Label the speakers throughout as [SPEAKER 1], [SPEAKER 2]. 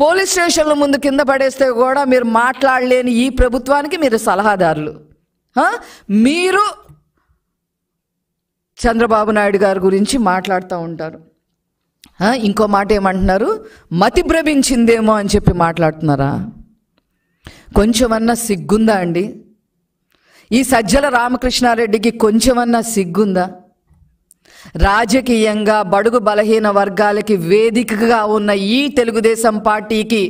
[SPEAKER 1] Police స్టేషన్ల ముందు కింద పడేస్తే కూడా మీరు మాట్లాడలేని ఈ ప్రభుత్వానికి మీరు సలహాదారులు. మీరు చంద్రబాబు నాయుడు గారి గురించి మాట్లాడుతూ ఉంటారు. ఇంకో మాట ఏమంటున్నారు? మతి భ్రమించిందేమో అని చెప్పి మాట్లాడుతున్నారా? కొంచెమన్నా సిగ్గుందా అండి? ఈ సజ్జల రామకృష్ణారెడ్డికి కొంచెమన్నా సిగ్గుందా? రాజకీయంగా బడుగు బలహీన వర్గాలకి వేదికగా ఉన్న ఈ తెలుగుదేశం పార్టీకి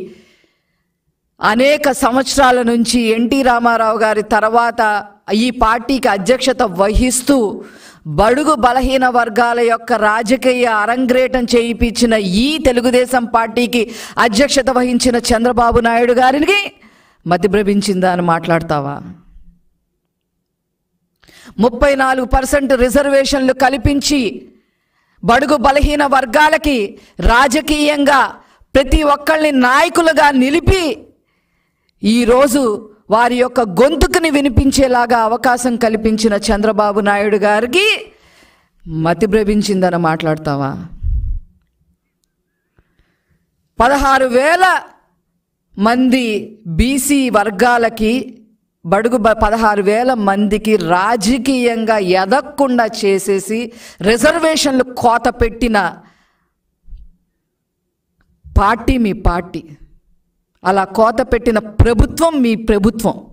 [SPEAKER 1] అనేక సంవత్సరాల నుంచి ఎన్టీ రామారావు గారి తర్వాత ఈ పార్టీకి అధ్యక్షత వహిస్తూ బడుగు బలహీన వర్గాల యొక్క రాజకీయ అరంగ్రేటం చేయించిన ఈ తెలుగుదేశం పార్టీకి అధ్యక్షత వహించిన చంద్రబాబు నాయుడు గారికి మతిభ్రమించిందా అని మాట్లాడతావా? ముప్పై నాలుగు పర్సెంట్ రిజర్వేషన్లు కల్పించి బడుగు బలహీన వర్గాలకి రాజకీయంగా ప్రతి ఒక్కళ్ళని నాయకులుగా నిలిపి ఈరోజు వారి యొక్క గొంతుకుని వినిపించేలాగా అవకాశం కల్పించిన చంద్రబాబు నాయుడు గారికి మతిభ్రమించిందని మాట్లాడతావా? పదహారు వేల మంది బీసీ వర్గాలకి బడుగు బ- పదహారు వేల మందికి రాజకీయంగా ఎదగకుండా చేసేసి రిజర్వేషన్లు కోత పెట్టిన పార్టీ మీ పార్టీ. అలా కోత పెట్టిన ప్రభుత్వం మీ ప్రభుత్వం.